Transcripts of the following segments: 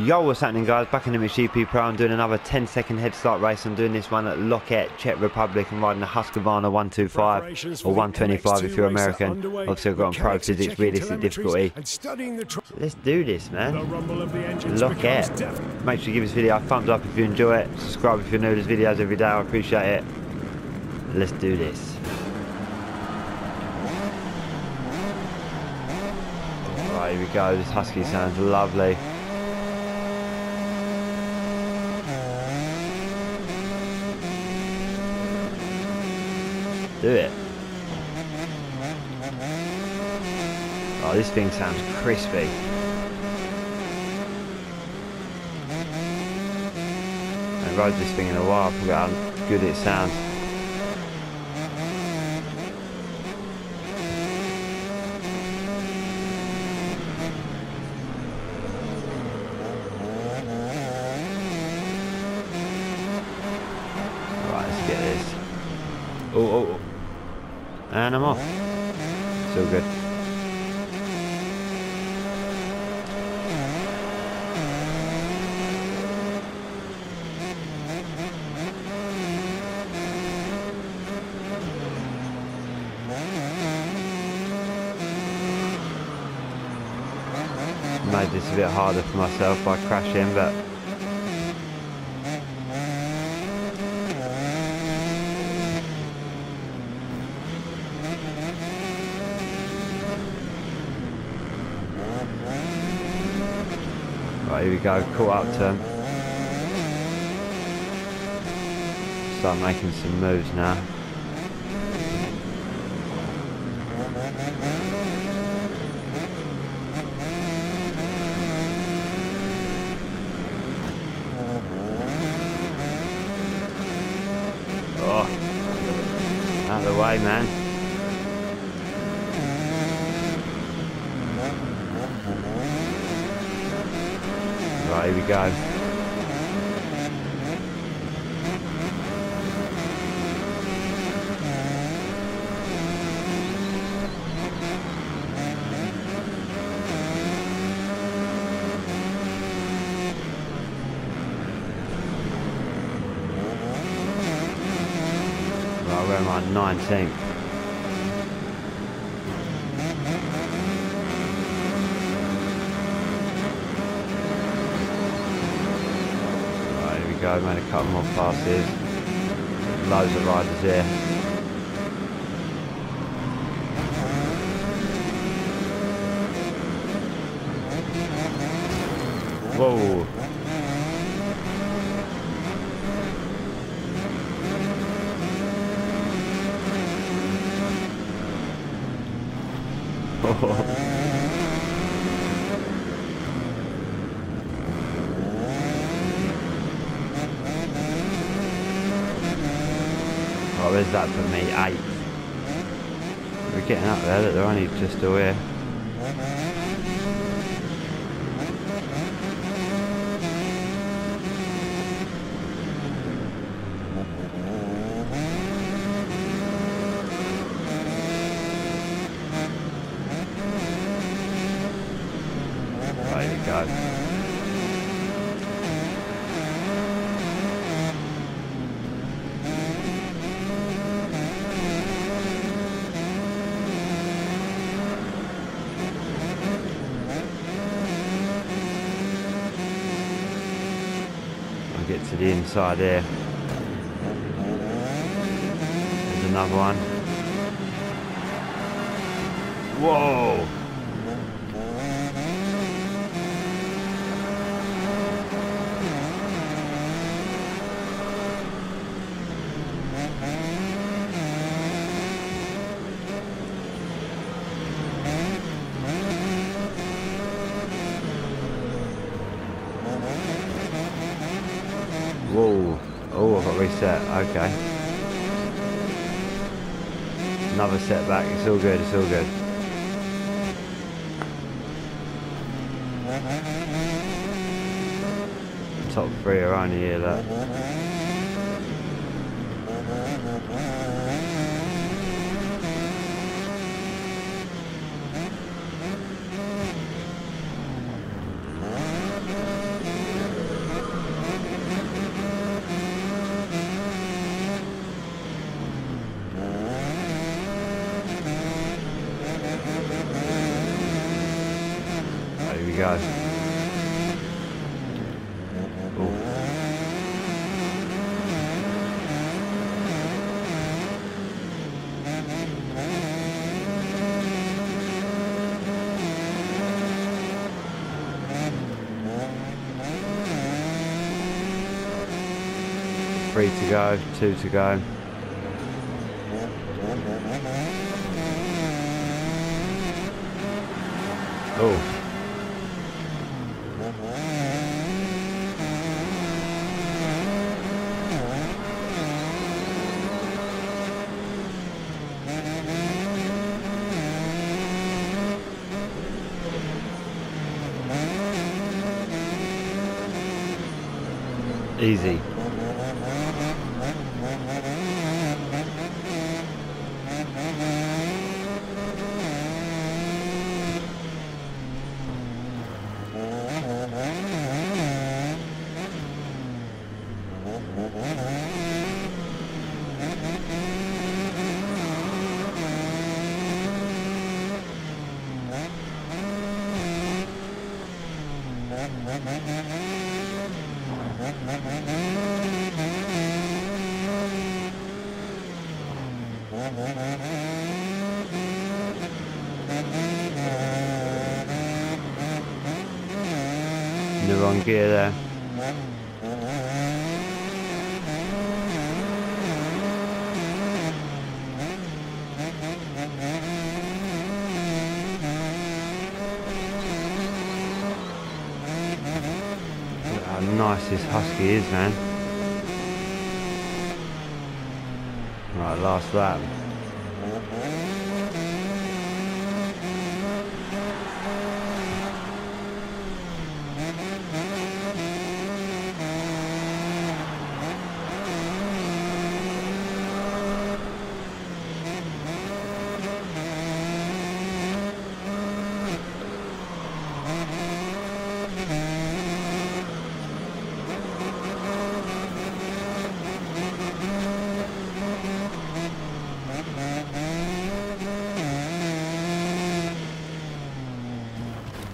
Yo, what's happening guys? Back in the GP Pro, I'm doing another 10 second head start race. I'm doing this one at Loket, Czech Republic. I'm riding the Husqvarna 125 or 125 if you're American. Obviously I've got on Pro Physics, realistic difficulty. Let's do this man. Loket. Make sure you give this video a thumbs up if you enjoy it. Subscribe if you're new to these videos every day, I appreciate it. Let's do this. Right, here we go. This Husky sounds lovely. Do it. Oh, this thing sounds crispy. I rode this thing in a while, I forgot how good it sounds. Right, let's get this. Oh, oh, oh. And I'm off. So good. Made this a bit harder for myself by crashing, but Right, here we go, caught up to him. Start making some moves now. Oh, out of the way, man. Right, here we go. Right, where am I? 19th. Go, made a couple more passes. Loads of riders here. Whoa. Oh, where's that for me? Eight. We're getting up there, look, they're only just away. Right, here we go. I'll get to the inside there. There's another one. Whoa. Reset. Okay. Another setback. It's all good. It's all good. Top three are only here, look. You go. Three to go, two to go. Oh. Easy. Mm-hmm. In the wrong gear there. Nice this Husky is, man. Right, last lap.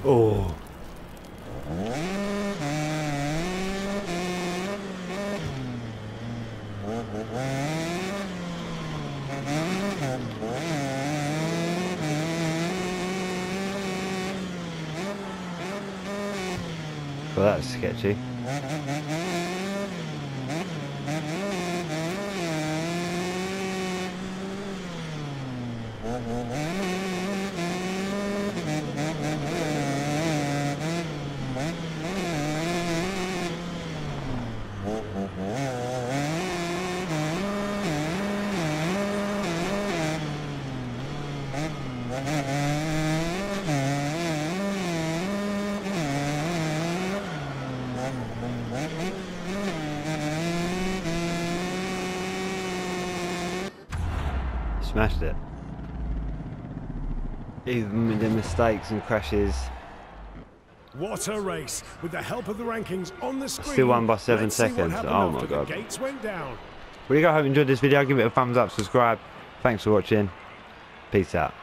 Oh. Well, that's sketchy. Smashed it. Even with the mistakes and crashes, What a race! With the help of the rankings on the screen. Still won by seven let's see what seconds. Oh my God. Gates went down. Well, you guys hope you enjoyed this video. Give it a thumbs up, subscribe. Thanks for watching. Peace out.